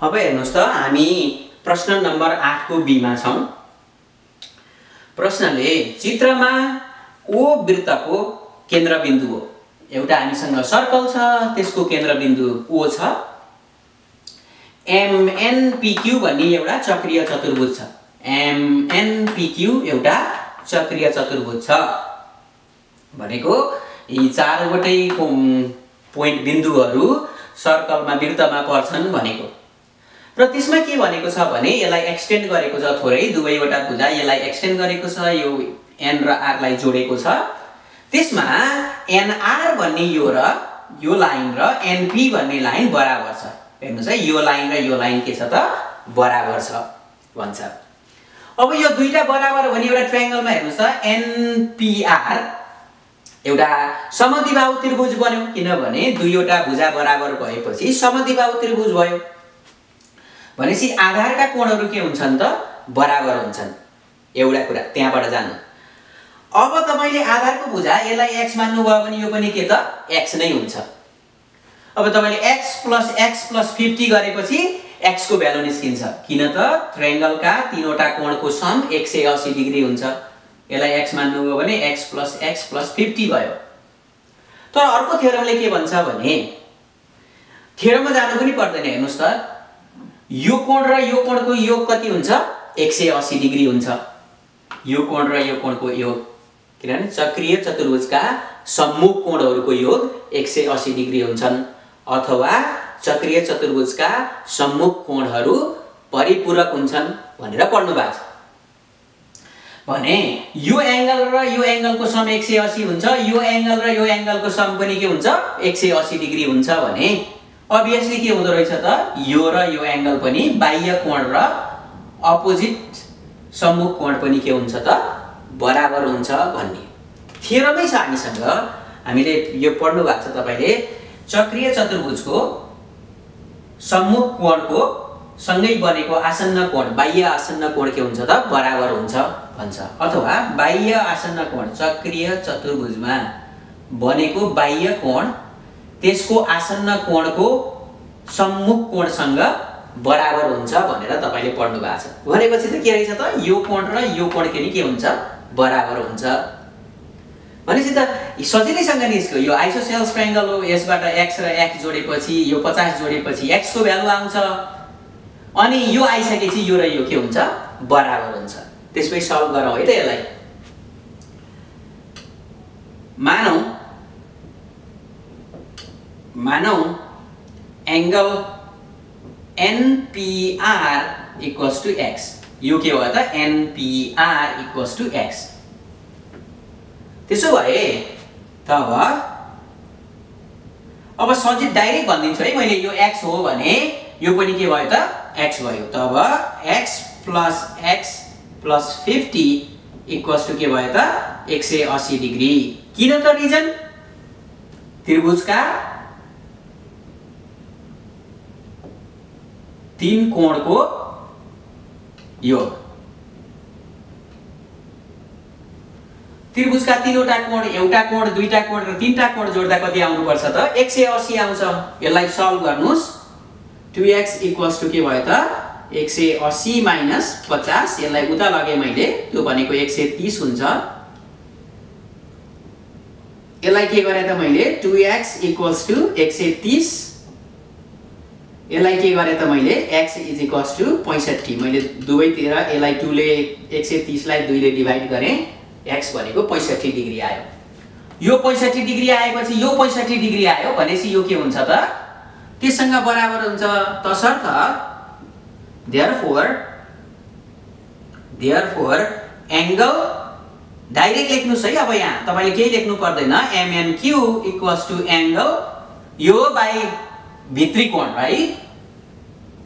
अब हेर्नुहोस् त हामी प्रश्न नम्बर आठको बीमा छौँ। प्रश्नले चित्रमा ओ वृत्तको केन्द्रबिन्दु हो? एउटा हामीसँग सर्कल छ त्यसको केन्द्रबिन्दु ओ छ? एमएनपिक्यू भन्ने एउटा चक्रीय चतुर्भुज छ। एमएनपिक्यू एउटा चक्रीय चतुर्भुज छ। भनेको यी चारवटै पोइन्ट बिन्दुहरू सर्कलमा वृत्तमा पर्छन् भनेको। र त्यसमा के भनेको छ भने यसलाई एक्सटेन्ड गरेको छ थोरै दुवैवटा भुजा यसलाई एक्सटेन्ड गरेको छ यो एन र आरलाई जोडेको छ। त्यसमा एनआर भन्ने यो र यो लाइन र एनपी भन्ने लाइन बराबर छ। हेर्नुहोस् है यो लाइन र यो लाइन के छ त? बराबर छ भन्छ। अब यो दुईटा बराबर भने एउटा ट्राइङ्गलमा हेर्नुहोस् त एनपिआर एउटा समद्विबाहु त्रिभुज बन्यो। किनभने दुईवटा भुजा बराबर भएपछि समद्विबाहु त्रिभुज भयो। भनेपछि आधारका कोणहरू के हुन्छन् त? बराबर हुन्छन्। एउटा कुरा त्यहाँबाट जानु। अब तपाईँले आधारको भुजा यसलाई एक्स मान्नुभयो भने यो पनि के त? एक्स नै हुन्छ। अब तपाईँले X plus X plus fifty गरेपछि एक्सको भ्यालु निस्किन्छ। किन त? ट्राइङ्गलका तिनवटा कोणको सम एक सय असी डिग्री हुन्छ। यसलाई एक्स मान्नुभयो भने X plus X plus fifty भयो। तर अर्को थ्योरमले के भन्छ भने थ्योरममा जानु पनि पर्दैन हेर्नुहोस् त। यो कोण र यो कोणको योग कति हुन्छ? एक सय असी डिग्री हुन्छ। यो कोण र यो कोणको योग? किनभने चक्रीय चतुर्भुजका सम्मुख कोणहरूको योग एक सय असी डिग्री हुन्छन्। अथवा चक्रीय चतुर्भुजका सम्मुख कोणहरू परिपूरक हुन्छन् भनेर पढ्नु भएको छ। भने यो एङ्गल र यो एङ्गलको सम एक सय असी हुन्छ। यो एङ्गल र यो एङ्गलको सम पनि के हुन्छ? एक सय असी डिग्री हुन्छ भने अभियसली के हुँदो रहेछ त? यो र यो एङ्गल पनि बाह्य कोण र अपोजिट सम्मुख कोण पनि के हुन्छ त? बराबर हुन्छ भन्ने। थियोरमै छ हामीसँग। हामीले यो पढ्नु भएको छ तपाईँले। चक्रीय चतुर्भुजको सम्मुख कोणको सँगै बनेको आसन्न कोण बाह्य आसन्न कोण के हुन्छ त? बराबर हुन्छ भन्छ। अथवा बाह्य आसन्न कोण चक्रीय चतुर्भुजमा बनेको बाह्य कोण त्यसको आसन्न कोणको सम्मुख कोणसँग बराबर हुन्छ भनेर तपाईँले पढ्नु भएको छ। भनेपछि त के रहेछ त? यो कोण र यो कोण के के हुन्छ? बराबर हुन्छ। भनेपछि त सजिलैसँग निस्क्यो। यो आइसोसेल्स ट्राइङ्गल हो यसबाट एक्स र एक्स जोडेपछि यो पचास जोडेपछि एक्सको भ्यालु आउँछ। अनि यो आइसकेपछि यो र यो के हुन्छ? बराबर हुन्छ। त्यसपछि सल्भ गरौँ है त यसलाई। मानौ मानौ angle NPR equals to X यो के भयो त एनपिआर इक्वल्स टु एक्स त्यसो भए तब अब सजिलो डाइरेक्ट भनिदिन्छु है मैले यो एक्स हो भने यो पनि के भयो त? एक्स भयो। तब X plus X plus fifty equals to के भयो त? एक सय असी डिग्री। किन त रिजन त्रिभुजका तिन कोणको योग। त्रिभुजका तिनवटा कोण एउटा कोण दुईटा कोण र तिनवटा कोण जोड्दा कति आउनुपर्छ त? एक सय असी आउँछ। यसलाई solve two X equals to के भयो त? एक सय असी माइनस पचास। यसलाई उता लगेँ मैले। त्यो भनेको एक सय तिस हुन्छ। यसलाई के गरेँ त मैले? टु एक्स इक्वल्स टु एक सय तिस यसलाई के गरेँ त मैले? एक्स इज इक्वल्स टु पैँसठी मैले दुवैतिर यसलाई टुले एक सय तिसलाई दुईले डिभाइड गरेँ। एक्स भनेको पैँसठी डिग्री आयो। यो पैँसठी डिग्री आएपछि यो पैँसठी डिग्री आयो भनेपछि यो के हुन्छ त? त्योसँग बराबर हुन्छ तसर्थ therefore therefore angle direct लेख्नुहोस् है अब यहाँ। तपाईँले केही लेख्नु पर्दैन। एमएनक्यू इक्वल्स टु एङ्गल यो बाई भित्री कोण है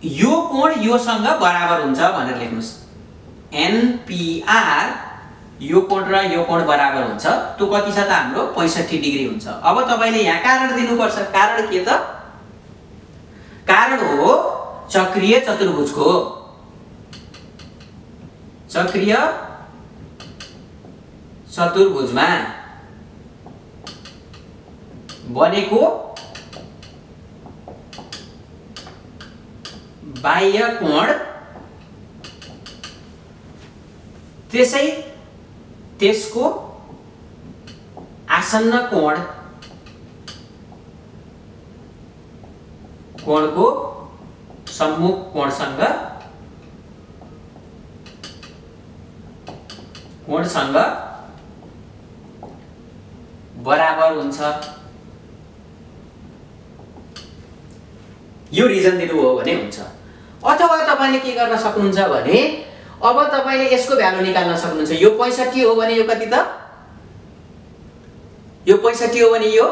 यो कोण योसँग बराबर हुन्छ भनेर लेख्नुहोस्। एनपिआर यो कोण र यो कोण बराबर हुन्छ। त्यो कति छ त हाम्रो? पैँसठी डिग्री हुन्छ। अब तपाईँले यहाँ कारण दिनुपर्छ। कारण के त? कारण हो चक्रीय चतुर्भुजको। चक्रीय चतुर्भुजमा बनेको बाह्य कोण? त्यसै त्यसको आसन्न कोण? कोणको सम्मुख कोणसँग? कोणसँग? बराबर हुन्छ। यो रिजन दिनुभयो भने हुन्छ। अथवा तपाईँले के गर्न सक्नुहुन्छ भने अब तपाईँले यसको भ्यालु निकाल्न सक्नुहुन्छ। यो पैँसठी हो भने यो कति त? यो पैँसठी हो भने यो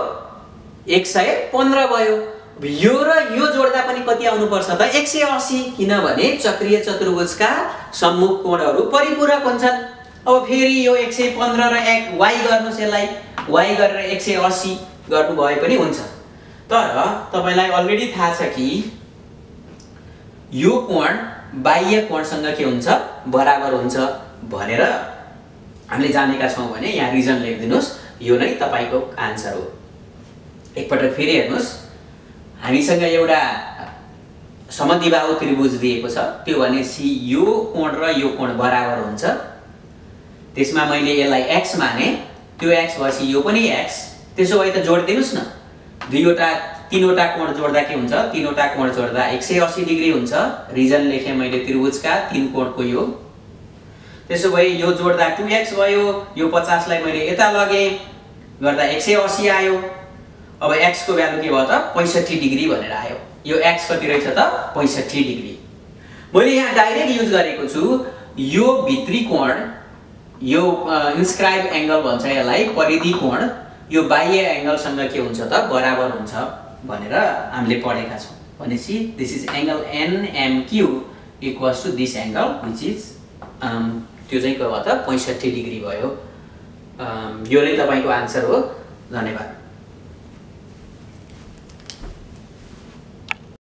एक सय पन्ध्र भयो। यो र यो जोड्दा पनि कति आउनुपर्छ त? एक सय असी। किनभने चक्रीय चतुर्भुजका सम्मुख कोणहरू परिपूरक हुन्छन्। अब फेरि यो एक सय पन्ध्र र एक वाइ गर्नुहोस् यसलाई। वाइ गरेर एक सय असी गर्नु भए पनि हुन्छ। तर तपाईँलाई अलरेडी थाहा छ कि यो कोण बाह्य कोणसँग के हुन्छ? बराबर हुन्छ भनेर हामीले जानेका छौँ भने यहाँ रिजन लेखिदिनुहोस्। यो नै तपाईँको आन्सर हो। एकपटक फेरि हेर्नुहोस्। हामीसँग एउटा समद्विबाहु त्रिभुज दिएको छ। त्यो भनेपछि यो कोण र यो कोण बराबर हुन्छ। त्यसमा मैले यसलाई एक्स माने। त्यो एक्स भएपछि यो पनि एक्स त्यसो भए त जोडिदिनुहोस् न। दुईवटा तिनवटा कोण जोड्दा के हुन्छ? तिनवटा कोण जोड्दा एक सय असी डिग्री हुन्छ। रिजन लेखेँ मैले त्रिभुजका तिन कोणको योग त्यसो भए यो जोड्दा टु एक्स भयो यो पचासलाई मैले यता लगेँ गर्दा एक सय असी आयो। अब एक्सको भ्यालु के भयो त? पैँसठी डिग्री भनेर आयो। यो एक्स कति रहेछ त? पैँसठी डिग्री। मैले यहाँ डाइरेक्ट युज गरेको छु यो भित्री कोण यो इन्स्क्राइब एङ्गल भन्छ यसलाई परिधि कोण यो बाह्य एङ्गलसँग के हुन्छ त? बराबर हुन्छ। भनेर हामीले पढेका छौँ। भनेपछि this is angle NMQ equals to this angle which is त्यो चाहिँ के भयो त? पैँसठी डिग्री भयो। यो नै तपाईँको आन्सर हो। धन्यवाद।